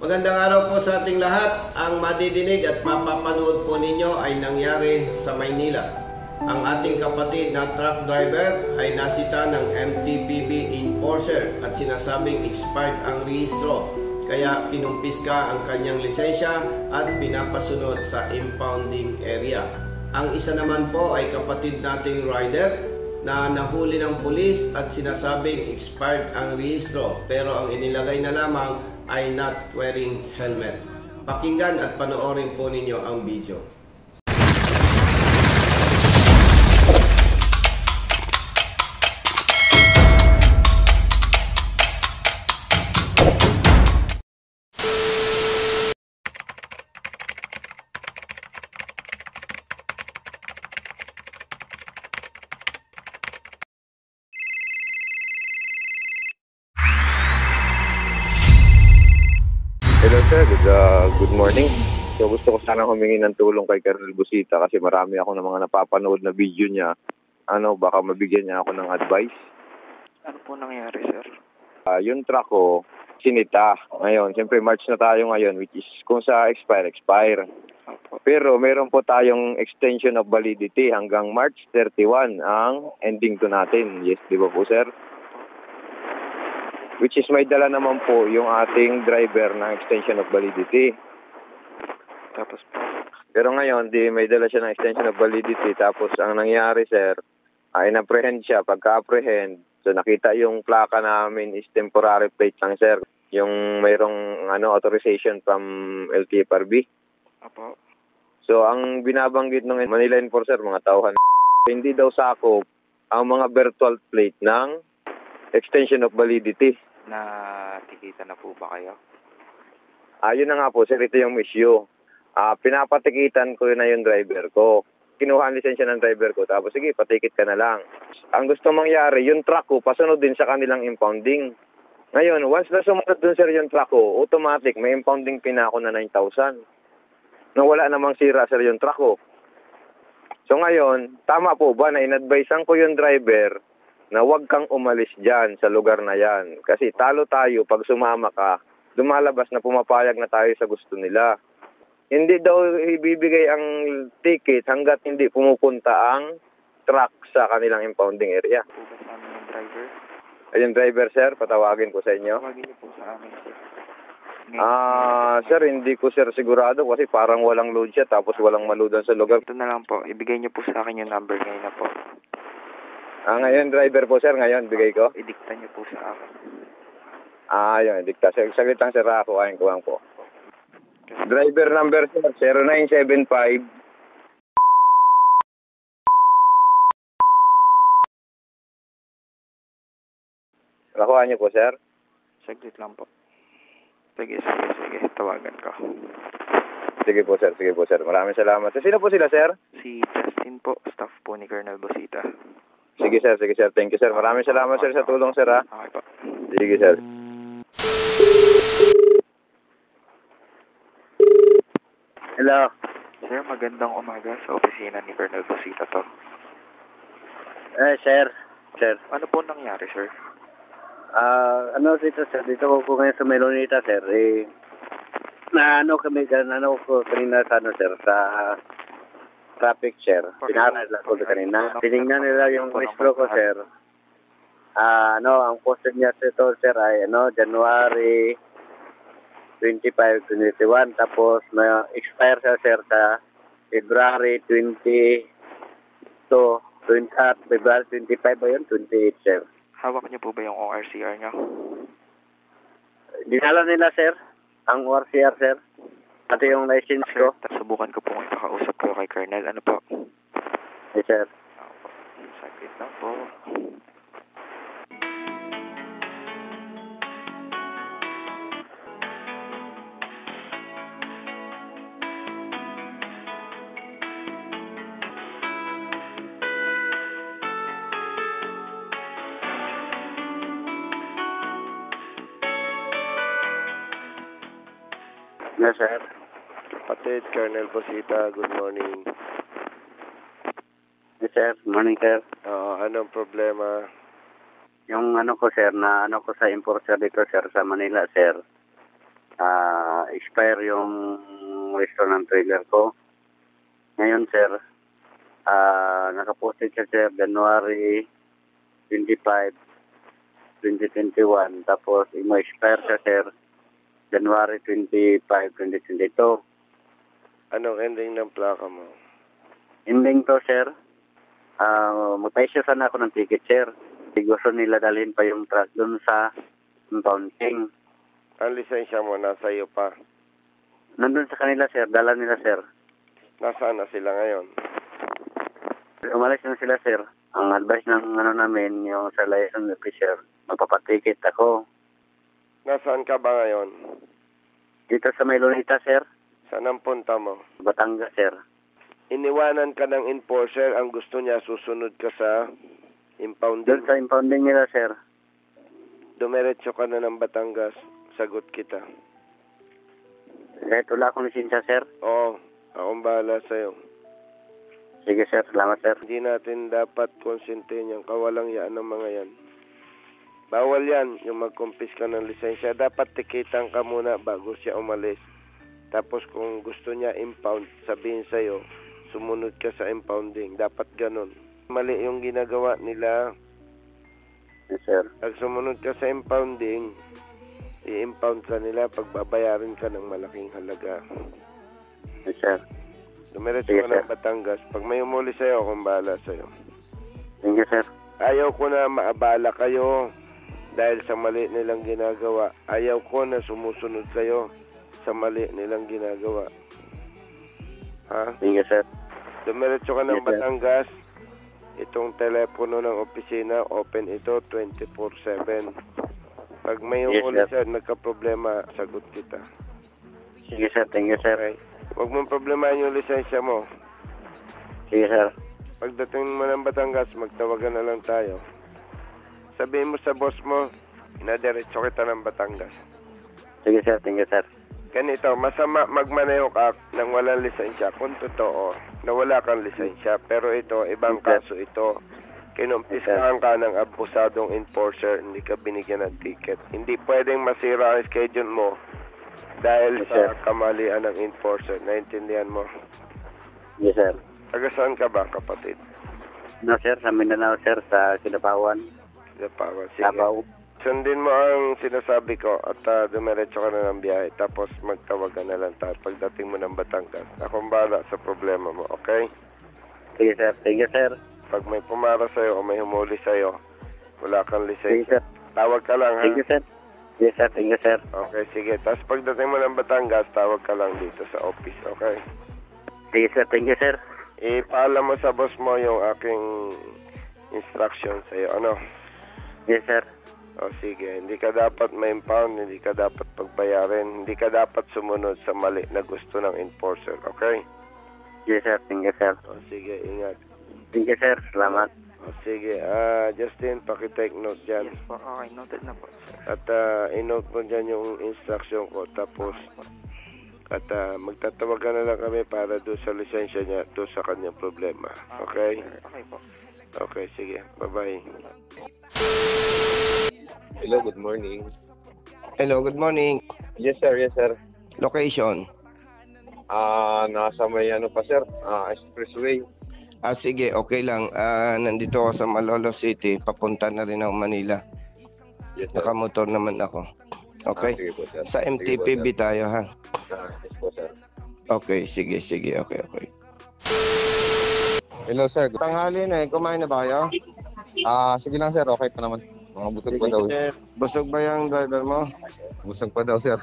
Magandang araw po sa ating lahat. Ang madidinig at mapapanood po ninyo ay nangyari sa Maynila. Ang ating kapatid na truck driver ay nasita ng MTPB enforcer at sinasabing expired ang rehistro. Kaya kinumpiska ang kanyang lisensya at pinapasunod sa impounding area. Ang isa naman po ay kapatid nating rider na nahuli ng pulis at sinasabing expired ang rehistro pero ang inilagay na lamang ay not wearing helmet. Pakinggan at panoorin po ninyo ang video. Gusto ko sana humingi ng tulong kay Colonel Busita kasi marami ako ng mga napapanood na video niya. Ano, baka mabigyan niya ako ng advice. Ano po nangyari, sir? Ah, yung truck ko, sinita. Ngayon, siyempre March na tayo ngayon which is kung sa expire, expire. Pero meron po tayong extension of validity hanggang March 31 ang ending to natin. Yes, di ba po sir? Which is may dala naman po yung ating driver ng extension of validity. Tapos po, Pero ngayon, di may dala siya ng extension of validity. Tapos ang nangyari, sir, ay na-apprehend siya. Pagka-apprehend, so nakita yung plaka namin is temporary plate lang, sir. Yung mayroong ano, authorization from LTFRB. opo. So ang binabanggit ng Manila Enforcer, mga tauhan, hindi daw sakop ang mga virtual plate ng extension of validity. Na tikita na po ba kayo? Ayun na nga po, sir, ito yung issue. Ah, pinapatikitan ko na yung driver ko. Kinuha ang lisensya ng driver ko, tapos sige, patikit ka na lang. Ang gusto mangyari, yung truck ko, pasunod din sa kanilang impounding. Ngayon, once na sumunod dun, sir, yung truck ko, automatic, may impounding pin ako na 9,000. Nang wala namang sira, sir, yung truck ko. So ngayon, tama po ba na inadvisean ko yung driver na huwag kang umalis dyan sa lugar na yan. Kasi talo tayo pag sumama ka, lumalabas na pumapayag na tayo sa gusto nila. Hindi daw ibibigay ang ticket hanggat hindi pumupunta ang truck sa kanilang impounding area. Driver? Ayun driver sir, patawagin ko sa inyo. Tawagin niyo po sa amin, sir. Ah, sir, hindi ko sir sigurado kasi parang walang load siya tapos walang maloadan sa lugar. Ito na lang po. Ibigay niyo po sa akin yung number ngayon na po. Ah, ngayon driver po sir, ngayon bigay ko. Idikta niyo po sa akin. Ah, yun, dikta. Sag- Saglit lang sir, kuhain ko lang po. Driver number sir, 0975 Nakuha niyo po, sir? Saglit lang po. Sige, sige, sige. Tawagan ko. Sige po, sir. Sige po, sir. Maraming salamat. Sino po sila, sir? Si Justin po, staff po ni Colonel Bosita. Sige, sir. Sige, sir. Thank you, sir. Maraming salamat, sir, sa tulong, sir, ha? Okay po. Sige, sir. Hello. Sir, magandang umaga sa opisina ni Colonel Bosita to. Eh, sir. Sir. Ano po nangyari, sir? Ah, ano dito, sir? Dito ko po ngayon sa Melonita, sir. Eh, na ano kami, na ano ko kanina sa ano, sir, sa traffic, sir. Pinaral lang ko kanina. Tinignan nila yung mismo ko, sir. Ah, ano, ang posted niya ito, sir, ay ano, January 25, 21. Tapos, na expire siya, sir, sa February 20 to 20, ah, February 25 ba yun? 28, sir. Hawak niyo po ba yung ORCR niyo? Dinala nila, sir, ang ORCR, sir. Pati yung license Sir, ko. subukan ko po ngayon makausap ko kay Colonel. Ano po? Yes, sir. Saglit lang po. Yes, sir. Kapatid, Colonel Bosita, good morning. Yes, sir. Morning, sir. Ah, anong problema? Yung ano ko, sir, na ano ko sa enforcer dito, sir, sa Manila, sir. ah expire yung restore ng trailer ko. Ngayon, sir, ah nakaposted siya, sir, January 25, 2021. Tapos, imo-expire siya, sir, January 25, 2022. Anong ending ng plaka mo? Ending to, sir. Ah, magpa-issue sana ako ng ticket, sir. Gusto nila dalhin pa yung truck dun sa impounding. Ang lisensya mo, nasa iyo pa. Nandun sa kanila, sir. Dala nila, sir. Nasaan na sila ngayon? Umalis na sila, sir. Ang advice ng ano namin, yung sa license officer, magpapatikit ako. Nasaan ka ba ngayon? Dito sa Maylonita, sir. Saan ang punta mo? Batangas, sir. Iniwanan ka ng enforcer, ang gusto niya susunod ka sa Doon impounding. sa impounding nila, sir. Dumiretso ka na ng Batangas. Sagot kita. Kahit wala akong lisensya, sir. Oo, akong bahala sa'yo. Sige, sir. Salamat, sir. Hindi natin dapat konsintihin yung kawalang yaan ng mga yan. Bawal yan, yung mag-compis ka ng lisensya. Dapat tikitan ka muna bago siya umalis. Tapos kung gusto niya impound, sabihin sa'yo, sumunod ka sa impounding. Dapat ganun. Mali yung ginagawa nila. Yes, sir. Pag sumunod ka sa impounding, i-impound ka nila, pagbabayarin ka ng malaking halaga. Yes, sir. Dumiretso Sige, ka ng. Batangas. Pag may umuli sa'yo, akong bahala sa'yo. Thank you, sir. Ayaw ko na maabala kayo dahil sa mali nilang ginagawa. Ayaw ko na sumusunod kayo sa mali nilang ginagawa. Ha? You, sir. Dumiretso ka ng Yes. Batangas. Itong telepono ng opisina, open ito 24-7. Pag may Yes, sir. sir, nagka-problema, sagot kita. Sige, sir. Thank you, sir. Okay? Huwag mong problemahin yung lisensya mo. Sige, sir. Pagdating mo ng Batangas, magtawagan na lang tayo. Sabihin mo sa boss mo, inadiretso kita ng Batangas. Sige, sir. Thank you, sir. Ganito, masama magmaneho ka ng walang lisensya kung totoo na wala kang lisensya. Pero ito, ibang Yes, kaso ito. Kinumpiskahan ka ng abusadong enforcer, hindi ka binigyan ng ticket. Hindi pwedeng masira ang schedule mo dahil Yes, sa sir. kamalian ng enforcer. Naintindihan mo? Yes, sir. Taga saan ka ba, kapatid? No, sir. Sa Mindanao, sir. Sa Kinapawan. Dapawa. Sige. Davao. Sundin mo ang sinasabi ko at uh, dumiretso ka na ng biyahe tapos magtawag ka na lang tayo pagdating mo ng Batangas. Akong bahala sa problema mo, okay? Sige, sir. You, sir. Pag may pumara sa'yo o may humuli sa'yo, wala kang Sige, lisensya. sir. Tawag ka lang ha? You, sir. Yes, sir. Thank you, sir. Okay, sige. Tapos pagdating mo ng Batangas, tawag ka lang dito sa office, okay? Sige, sir. Thank you, sir. Ipaalam mo sa boss mo yung aking instruction sa'yo. Ano? Yes, sir. O sige, hindi ka dapat ma-impound, hindi ka dapat pagbayarin, hindi ka dapat sumunod sa mali na gusto ng enforcer, okay? Yes, sir. Thank you, sir. O sige, ingat. Thank you, sir. Salamat. O sige, ah Justin, pakitake note dyan. Yes po, okay. Noted na po, sir. At ah, in-note mo dyan yung instruction ko, tapos at ah, magtatawag ka na lang kami para doon sa lisensya niya, doon sa kanyang problema. Okay? sir. Okay po. Okay, sige. Bye-bye. Hello, good morning. Hello, good morning. Yes, sir. Yes, sir. Location? Ah, nasa may ano pa, sir? Ah, expressway. Ah, sige, okay lang. Ah, nandito ako sa Malolo City. Papunta na rin ako Manila. Yes, sir. Nakamotor naman ako. Ah, Okay? sige po, sir. Sa MTPB sir. tayo, ha? Ah, yes po, sir. Okay, sige, sige, okay, okay. Hello sir. Tanghali na eh, kumain na ba kayo? Ah, sige lang sir, okay pa naman. Mga busog pa daw. Sige, busog ba yung driver mo? Busog pa daw sir.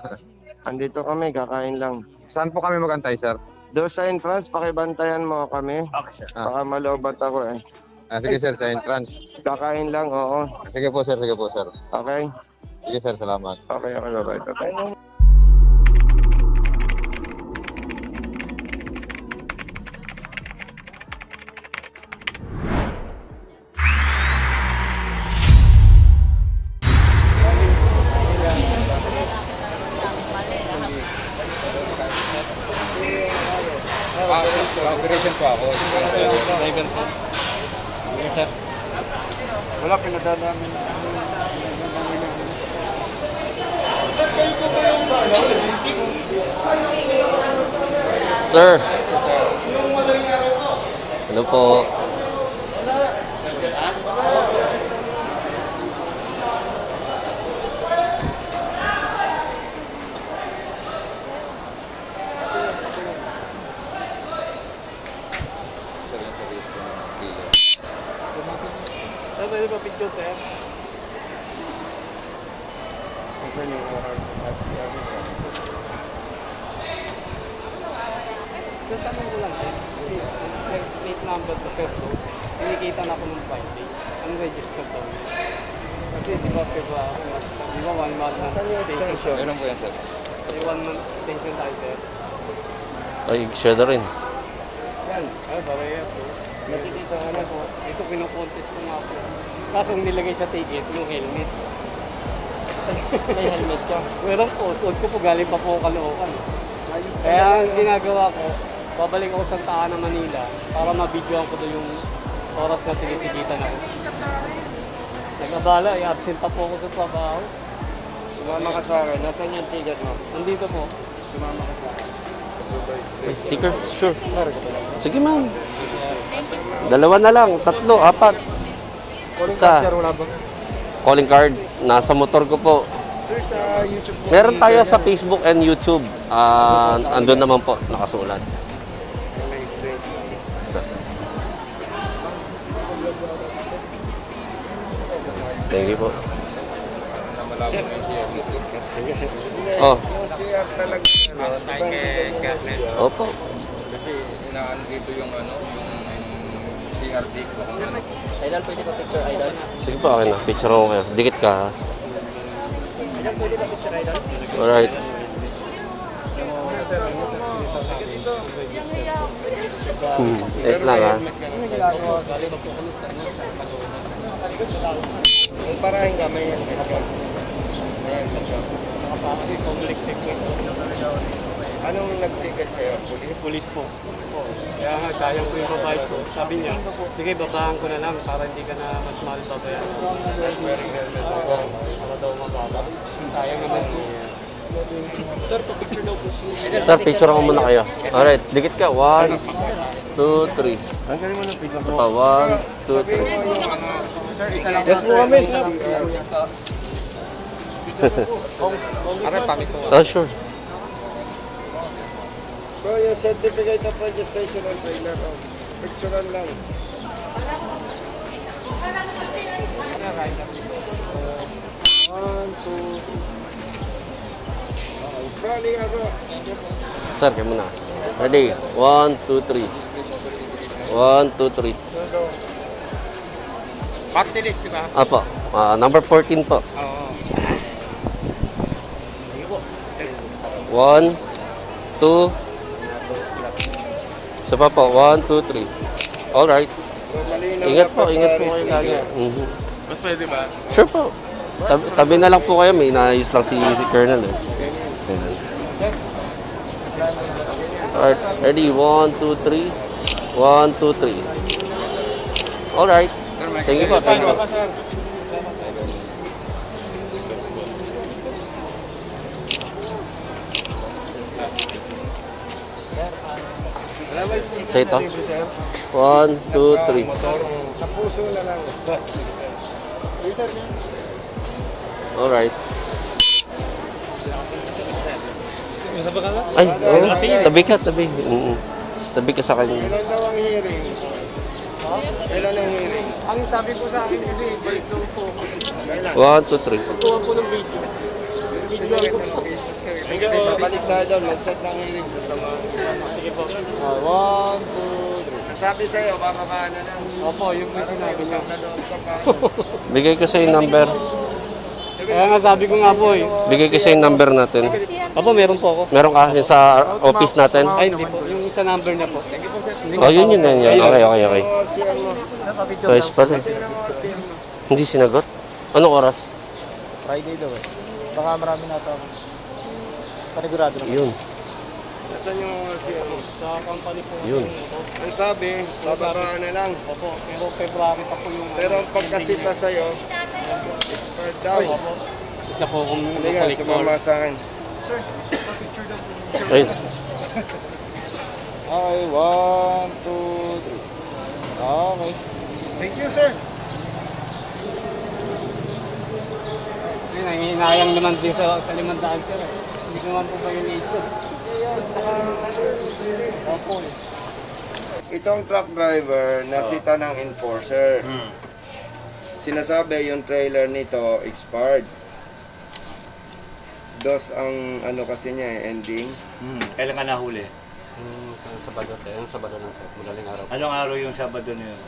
Andito kami, kakain lang. Saan po kami magantay sir? Doon sa entrance, pakibantayan mo kami. Okay sir. Ah, Baka malobat ako eh. ah, sige sir, sa entrance. Kakain lang, oo. Sige po sir, sige po sir. Okay? Sige sir, salamat. Okay, okay, bye-bye. Okay. Sir. Ay, share na rin. Yan, ay pareha po. Nakikita ko na po, ito kinukontest ko nga po. Kaso ang nilagay sa ticket, yung helmet. May helmet ka? Meron po, suot ko po, galing pa po Caloocan. Kaya ang ginagawa ko, babalik ako sa Taan ng Manila para mabidyoan ko doon yung oras na tinitigitan ako. Nag-abala, i-absent pa po ako sa trabaho. Sumama ka sa akin. Nasaan yung ticket mo? Nandito po. May sticker? Sure. Sige, ma'am. Dalawa na lang. Tatlo, apat. Isa. Calling card. Nasa motor ko po. Meron tayo sa Facebook and YouTube. Ah, andun naman po, nakasulat. Thank you po. Oh, CR talaga. Tayo kay Kernel. opo. Kasi inaan dito yung ano, yung CRT ko. Idol, pwede pa picture, Idol? Sige po, okay na. Picture ako kayo. Dikit ka. ha? Idol, pwede pa picture, Idol? Alright. Hmm, wait lang ha. Kung parahin ka, may helmet ka. Nakapasok, public checkpoint. Anong nag-ticket sa'yo? Police? Police po. Kaya nga, sayang ko yung babayad ko. Sabi niya, sige, babahan ko na lang para hindi ka na mas mahal babayaran. Oo, para daw mababa. Sayang naman po. Sir, pa-picture daw po siya. Sir, picture ako muna kayo. Alright, dikit ka. One, two, three. Ang galing mo ng picture pa. One, two, three. Sir, isa lang Yes po kami, sir. Aray, pangit po. Oh, sure. Bro, yung certificate of registration ng trailer, oh. Picturean lang. One, two. Bro, liga bro. Sir, kayo muna. Ready? One, two, three. One, two, three. Party list, di ba? Apo. Ah, number 14 po. Oo. One, two. Isa pa po. One, two, three. Alright. Ingat po, ingat po kayo lagi. Mhm. Sure po. Tabi, tabi na lang po kayo. May inaayos lang si, si Colonel eh. Ayan. Alright, ready? One, two, three. One, two, three. Alright. Thank you po, thank you po. Sa ito? One, two, three. Sa puso na lang. Alright. Ay, oh, tabi ka, tabi. Mm, Tabi ka sa kanya. Kailan daw ang hearing? Kailan ang hearing? Ang sabi po sa akin kasi, balik po. Kailan? One, two, three. Tuwa po ng video. Video ko po. Hanggang babalik tayo doon, mag-set ng hearing sa samahan. Sige po. Ah, one, two, three. Nasabi sa'yo, bababaan na lang. Opo, yung po sinabi pa. Bigay ko sa yung number. Kaya nga sabi ko nga po eh. Bigay ko sa yung number natin. Opo, meron po ako. Meron ka yung sa office natin? Ay, hindi po. Yung sa number niya po. Oh, yun yun, yun, yun. Okay, okay, okay. Twice pala. Hindi sinagot? Anong oras? Friday daw eh. Baka marami na ito. Panigurado naman. Yun, Nasaan yung OCM mo? Sa company po. yun. Ang sabi, bababaan na lang. Opo, pero February pa po yung... Pero ang pagkasita sa'yo, expired daw. Isa po akong Hindi nga, nakalikmol. sumama sa akin. Ayun. Okay, one, two, three. Okay. Thank you, sir. Ayun, nangihinayang naman din sa Kalimantan sir. eh. Naman po violation. Opo eh. Itong truck driver, nasita ng enforcer. Sinasabi yung trailer nito expired. Dos ang ano kasi niya eh, ending. Hmm, kailan ka nahuli? Yung Sabado sir, yung Sabado lang sir, madaling araw. Anong araw yung Sabado na yun?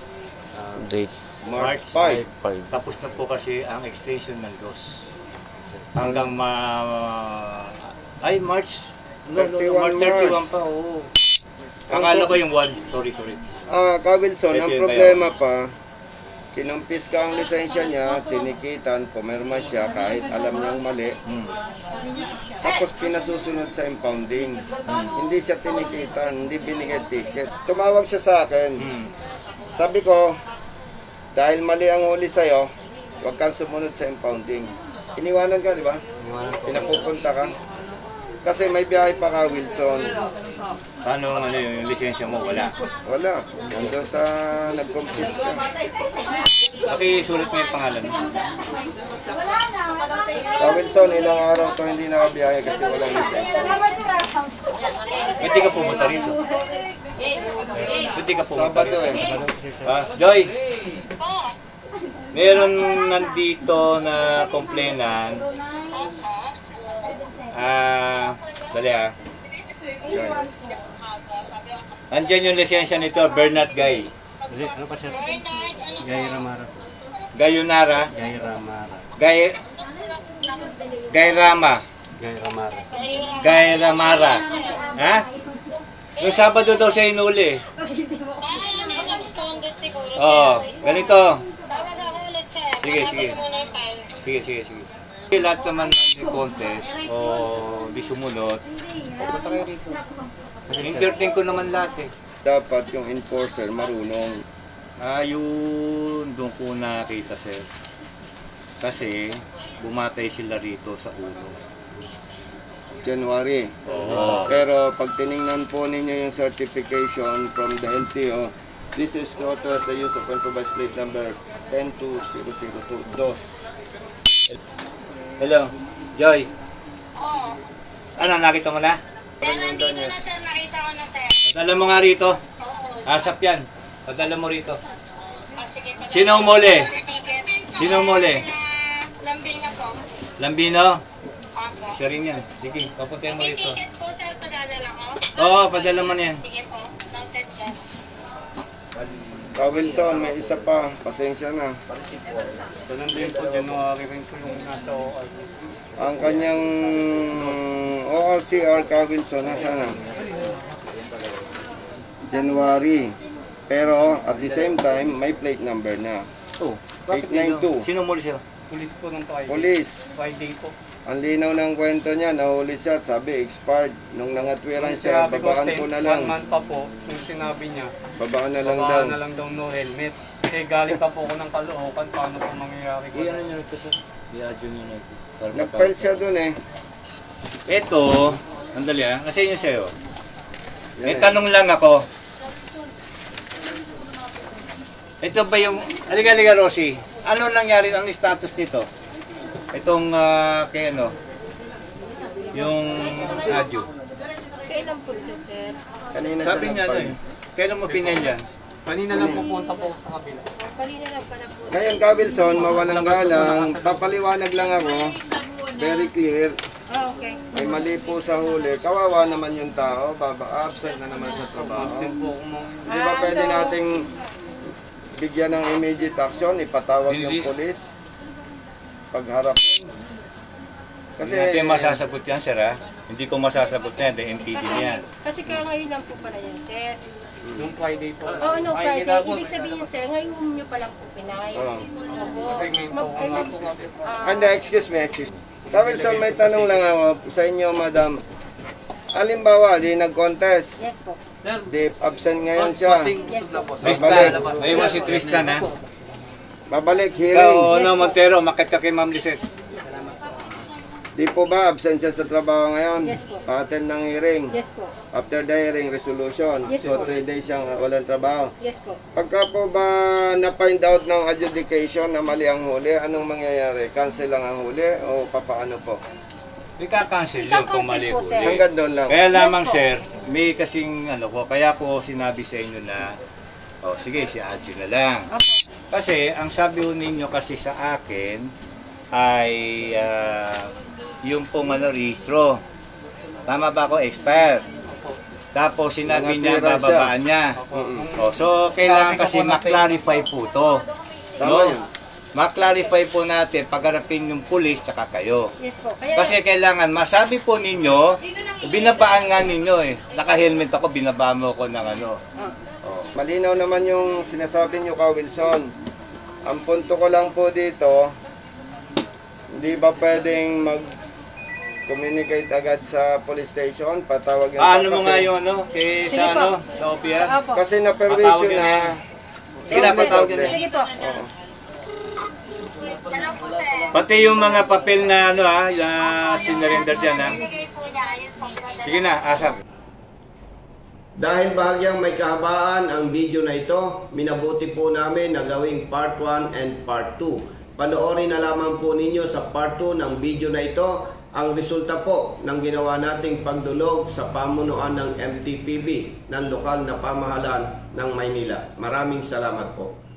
Date March March 5. 5. Tapos na po kasi ang extension ng DOS. Hanggang ma... Ay, March. No, no, 31 March 31 pa, oo. Akala ko yung 1. Sorry, sorry. Ah, Ka Wilson, ang yung problema pa, kinumpis ka ang lisensya niya, tinikitan, pumirma siya kahit alam niyang mali. Hmm. Tapos pinasusunod sa impounding. Hindi siya tinikitan, hindi binigay ticket. Tumawag siya sa akin. Hmm. Sabi ko, dahil mali ang huli sa'yo, huwag kang sumunod sa impounding. Iniwanan ka, di ba? Pinapupunta ka. Kasi may biyahe pa ka, Wilson. Paano ano yung lisensya mo? Wala. Wala. Nandun sa nag-confess ka. Pakisulat mo yung pangalan mo. Ka, Wilson, ilang araw to hindi nakabiyahe kasi walang lisensya. Ba't di ka pumunta rito? Ba't di ka pumunta Sabado rito? eh. Ah, Joy! Meron nandito na complainant. Ah, dali ah. Joy. Andyan yung lisensya nito, Bernard Gay. Ano pa sir? Gay Ramara. Gayonara, Gay Ramara. Gay... Gay Rama. Gay Ramara. Gay Ramara. Ha? Yung Sabado daw siya inuli. Oo, ganito. Sige, sige. Sige, sige, sige. Lahat naman ng contest o di sumunod, pupunta kayo rito. Entertain ko naman lahat eh. Dapat yung enforcer marunong. Ah, yun, doon ko nakita sir. Kasi, bumatay sila rito sa ulo. January. Oo. Pero pag tiningnan po ninyo yung certification from the LTO, this is to authorize the use of improvised plate number 10002 DOS. Hello, Joy. Ano, nakita mo na? nandito na sir, nakita ko na sir. Padala mo nga rito. Asap yan. Padala mo rito. Ah, sige. Sino umuli? Ticket. Sino umuli? Na lambing na po. Lambino? Opo. Isa rin yan. Sige, papuntahin mo rito. ticket po sir, padadala ko. Oo, padala mo na yan. Sige sir. Ka Wilson, may isa pa. Pasensya na. Ganun din po, January rin po yung nasa OR. Ang kanyang ORCR Ka Wilson, nasa na? January. Pero at the same time, may plate number na. Oh, bakit 892. Sino umuli siya? Police po ng Friday. Police. Friday po. Ang linaw ng kwento niya, nahuli siya at sabi expired. Nung nangatwiran siya, Sinabi babaan ko na lang. One month pa po, yung sinabi niya, Babaan na lang daw. babaan na lang daw no helmet. Kasi galing pa po ako ng Caloocan, paano po mangyayari ko? Iyan nyo ito sir. I-adyo nyo na ito. Nag-file siya dun eh. Ito, andali ah, kasi yun sa'yo. May tanong lang ako. Ito ba yung, halika halika Rosie, ano nangyari, ang status nito? Itong, ah, kay ano, yung adyo. Kailan po ito sir? Kanina Sabi niya ano eh, kailan mo pinel yan? Kanina lang pupunta po ako sa kabila. Kanina lang pa na po. Ngayon, Ka Wilson, mawalang galang, papaliwanag lang ako. Very clear. Ah, okay. May mali po sa huli. Kawawa naman yung tao. Baba, absent na naman sa trabaho. Absent po. Di ba pwede nating bigyan ng immediate action, ipatawag Hindi. yung polis, pagharapin. Kasi, Hindi natin masasagot yan sir ha. Hindi ko masasagot yan, the MPD niyan. Kasi kaya ngayon lang po pala yan sir. Nung Friday po. Oo, no Ay, Friday. Ibig sabihin sir, ngayon nyo pa lang po pinay. Oo. Opo. Kasi ngayon po, Ma- ay, kami. ah, Hindi, excuse me, excuse me. Ka Wilson, may tanong lang ako sa inyo, madam. Alimbawa, di nag-contest. yes po. Di absent ngayon siya. Yes po. Tristan, may iwan si Tristan ha. Babalik, Ikaw, hearing. ano, Montero, makit ka kay Ma'am Lisette. Di po ba absensya sa trabaho ngayon? Yes po. Pa-attend ng hearing. Yes po. After the hearing, resolution. Yes so, po. 3 days siyang walang trabaho. Yes po. Pagka po ba na-find out ng adjudication na mali ang huli, anong mangyayari? Cancel lang ang huli o papaano po? Ika-cancel yun kung mali po, sir. Hanggang doon lang. Kaya Yes lamang po. sir, may kasing ano ko, kaya ko sinabi sa inyo na, oh sige, si Adjo na lang. Opo. Kasi ang sabi ho ninyo kasi sa akin ay ah, yung pong ano, rehistro. Tama ba ako? Expire. Tapos sinabi niya, bababaan niya. Oh, so, kailangan kasi ma-clarify po to. Tama No? Yun. Ma-clarify po natin pagharapin yung pulis tsaka kayo. Yes po. Kaya, Kasi kailangan masabi po ninyo, binabaan nga ninyo eh. Naka-helmet ako, binaba mo ako ng ano. Oh. Malinaw naman yung sinasabi niyo ka, Wilson. Ang punto ko lang po dito, hindi ba pwedeng mag communicate agad sa police station, patawag yung Paano mo kasi- nga yung ano, kay Sige sa po. ano, sa OPR? Opo. Kasi na-permission Patawag yun na. eh. Sige na, patawag yun. sige po. Oo. Pati yung mga papel na ano ha, na sinurrender dyan ha. Sige na, asap. Dahil bahagyang may kahabaan ang video na ito, minabuti po namin na gawing part 1 and part 2. Panoorin na lamang po ninyo sa part 2 ng video na ito ang resulta po ng ginawa nating pagdulog sa pamunuan ng MTPB ng lokal na pamahalaan ng Maynila. Maraming salamat po.